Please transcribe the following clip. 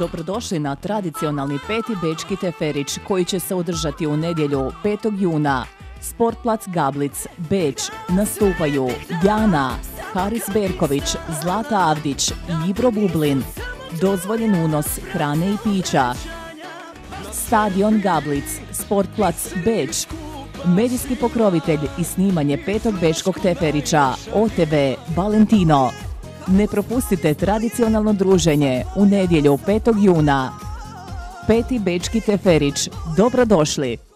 Dobrodošli na tradicionalni peti Bečki Teferić koji će se održati u nedjelju 5. juna. Sportplac Gablic, Beč, nastupaju Jana, Haris Berković, Zlata Avdić i Ibro Bublin. Dozvoljen unos hrane i pića. Stadion Gablic, Sportplac Beč, medijski pokrovitelj i snimanje petog Bečkog Teferića, OTV, Valentino. Ne propustite tradicionalno druženje u nedjelju 5. juna. Peti Bečki Teferić, dobrodošli!